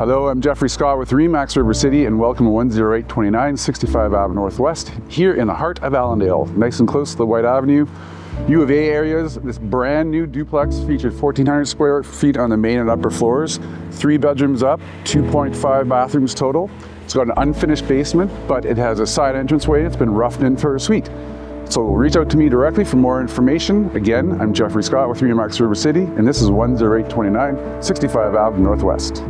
Hello, I'm Jeffrey Scott with Remax River City and welcome to 10829 65 Ave Northwest here in the heart of Allendale, nice and close to the Whyte Avenue. U of A areas, this brand new duplex featured 1,400 square feet on the main and upper floors, three bedrooms up, 2.5 bathrooms total. It's got an unfinished basement, but it has a side entranceway. It's been roughed in for a suite. So reach out to me directly for more information. Again, I'm Jeffrey Scott with Remax River City, and this is 10829 65 Ave Northwest.